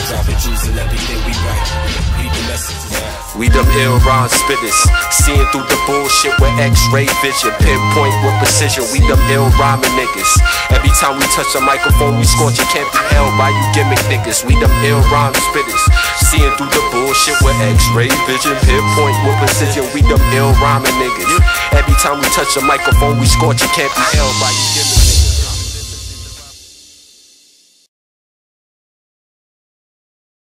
We We them ill Ron spitters, seeing through the bullshit with X-ray vision, pinpoint with precision. We them ill rhyming niggas. Every time we touch a microphone, we scorch. You can't be held by you gimmick niggas. We them ill rhyme spitters, seeing through the bullshit with X-ray vision, pinpoint with precision. We them ill rhyming niggas. Every time we touch a microphone, we scorch. You can't be held by you gimmick.